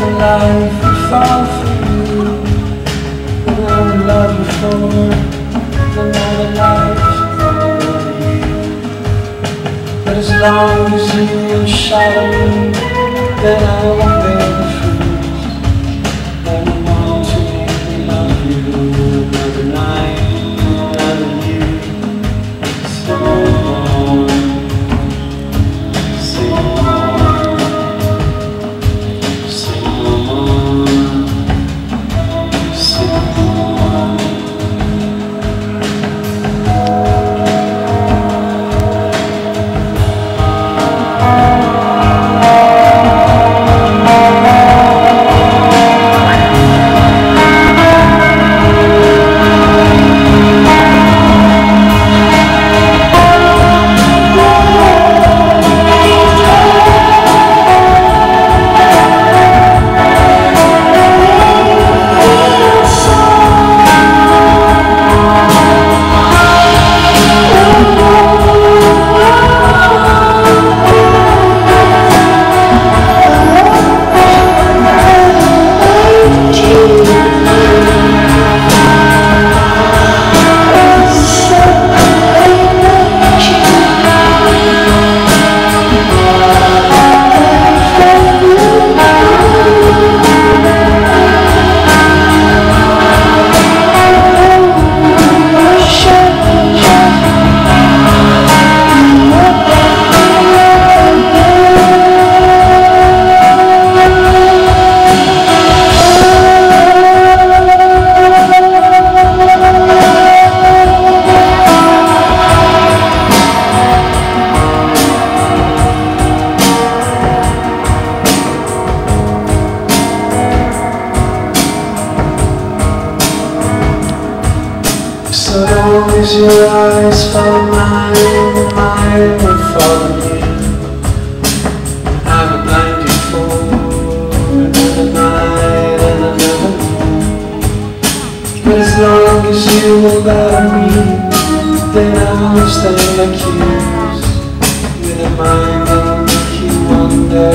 the life would fall for you And I would love you for of life But as long as you me Then I won't be So long as your eyes follow mine, mine will follow you. I'm a blinded fool, another night and another moon. But as long as you will love me, then I'll stand accused with a mind that will make you wonder